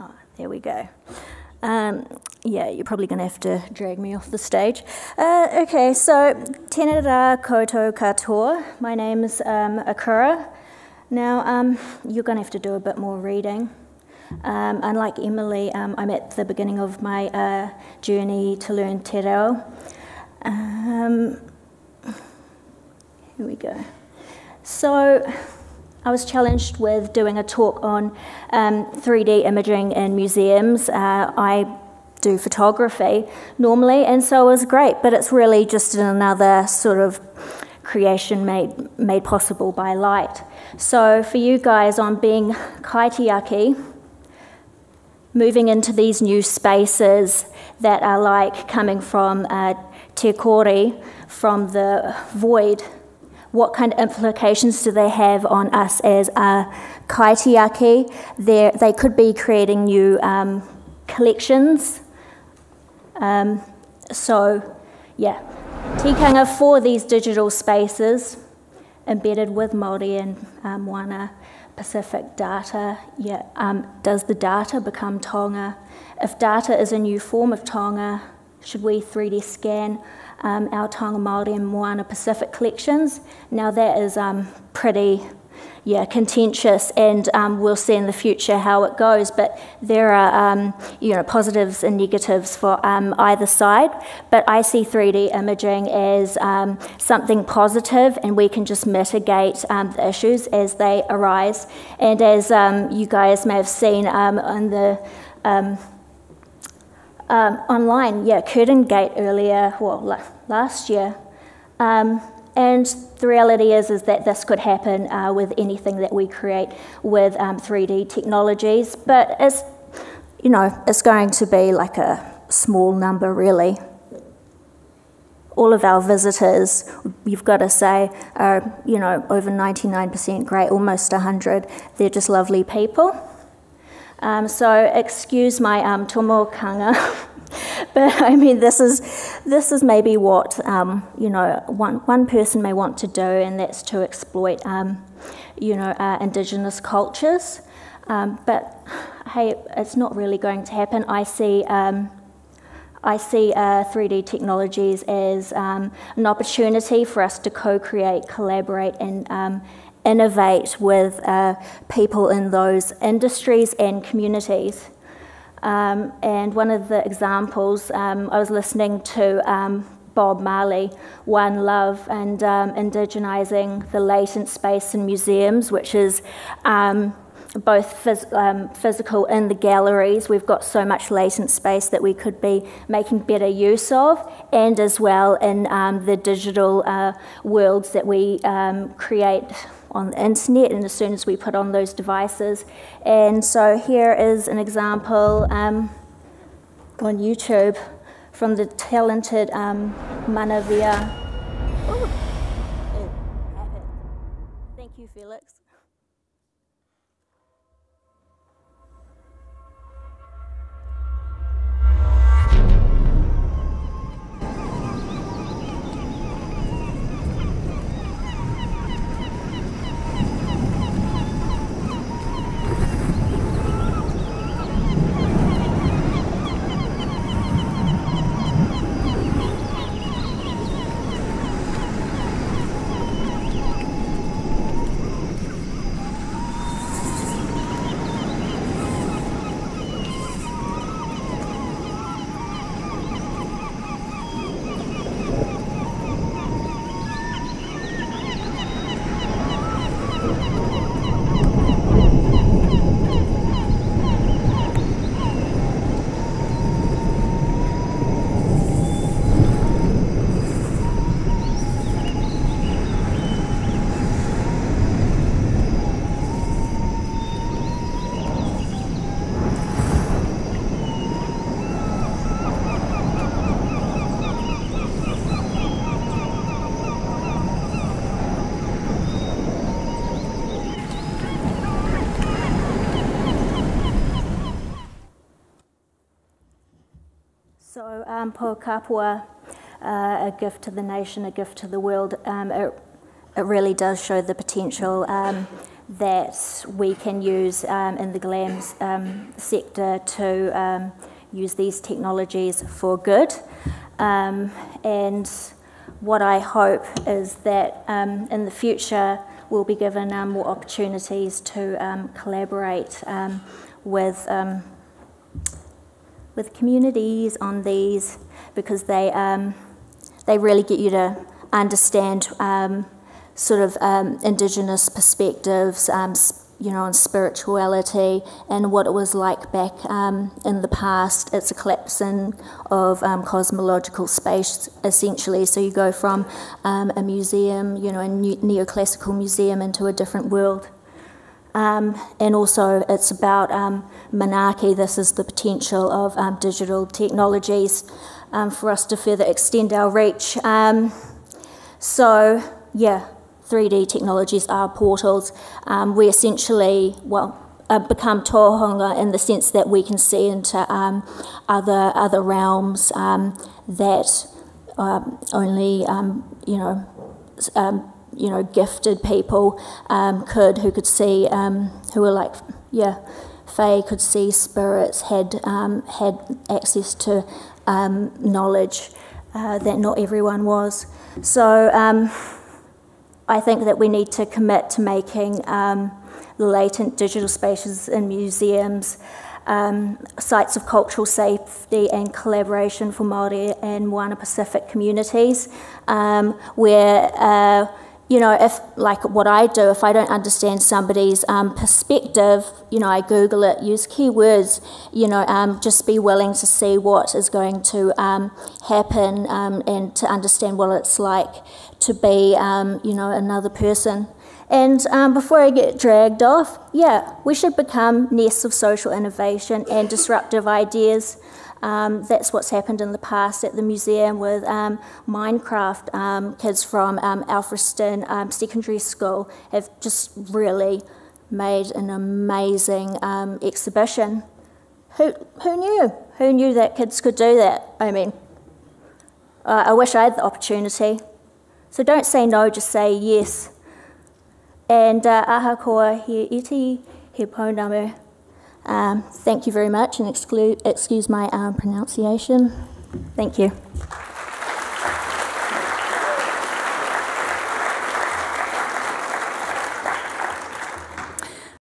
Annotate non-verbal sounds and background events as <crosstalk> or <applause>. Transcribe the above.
Oh, there we go. Um, yeah, you're probably going to have to drag me off the stage. Uh, okay, so Tenera Koto Katoa. My name is um, Akura. Now, um, you're going to have to do a bit more reading. Um, unlike Emily, um, I'm at the beginning of my uh, journey to learn Te Reo. Um, here we go. So, I was challenged with doing a talk on um, 3D imaging in museums. Uh, I do photography normally, and so it was great, but it's really just another sort of creation made, made possible by light. So, for you guys on being kaitiaki, moving into these new spaces that are like coming from uh, te kore, from the void what kind of implications do they have on us as a kaitiaki? They're, they could be creating new um, collections. Um, so, yeah, tikanga for these digital spaces embedded with Māori and um, Moana Pacific data. Yeah, um, does the data become taonga? If data is a new form of taonga, should we 3D scan um, our taonga Māori and Moana Pacific collections. Now that is um, pretty yeah, contentious, and um, we'll see in the future how it goes. But there are, um, you know, positives and negatives for um, either side. But I see 3D imaging as um, something positive, and we can just mitigate um, the issues as they arise. And as um, you guys may have seen on the um, online, yeah, Curtin Gate earlier, well, last year. Um, and the reality is, is that this could happen uh, with anything that we create with um, 3D technologies, but it's, you know, it's going to be like a small number, really. All of our visitors, you've got to say, are, you know, over 99% great, almost 100. They're just lovely people. Um, so excuse my um, tomokanga, <laughs> but I mean this is this is maybe what um, you know one one person may want to do, and that's to exploit um, you know uh, indigenous cultures. Um, but hey, it's not really going to happen. I see. Um, I see uh, 3D technologies as an opportunity for us to co-create, collaborate, and innovate with uh, people in those industries and communities. Um, and one of the examples, um, I was listening to um, Bob Marley, One Love, and um, indigenising the latent space in museums, which is um, both phys- um, physical in the galleries. We've got so much latent space that we could be making better use of, and as well in the digital uh, worlds that we create on the internet and as soon as we put on those devices. And so here is an example um, on YouTube from the talented um, Manavia. Thank you, Felix. Um, Po Kapua, uh, a gift to the nation, a gift to the world, um, it, it, really does show the potential um, that we can use um, in the GLAM um, sector to um, use these technologies for good. And what I hope is that in the future we'll be given more opportunities to collaborate with, with communities on these because they, they really get you to understand sort of Indigenous perspectives, you know, on spirituality and what it was like back um, in the past. It's a collapsing of um, cosmological space, essentially. So you go from um, a museum, you know, a neoclassical museum into a different world. Um, and also, it's about um, Manaaki. This is the potential of um, digital technologies for us to further extend our reach. so, yeah, 3D technologies are portals. Um, we essentially, well, uh, become tohunga in the sense that we can see into um, other other realms um, that um, only um, you know um, you know gifted people could who could see who were like yeah Fae could see spirits had had access to knowledge uh, that not everyone was. So I think that we need to commit to making um, latent digital spaces in museums um, sites of cultural safety and collaboration for Māori and Moana Pacific communities, um, where uh, you know, if like what I do, if I don't understand somebody's um, perspective, you know, I Google it, use keywords, you know, um, just be willing to see what is going to um, happen um, and to understand what it's like to be, um, you know, another person. And um, before I get dragged off, yeah, we should become nests of social innovation and disruptive ideas. Um, that's what's happened in the past at the museum with um, Minecraft. Um, kids from um, Alfriston um, Secondary School have just really made an amazing exhibition. Who, who knew? Who knew that kids could do that? I mean, uh, I wish I had the opportunity. So don't say no, just say yes. And uh, ahakoa he iti he pounamu. Um, thank you very much and excuse my um, pronunciation. Thank you.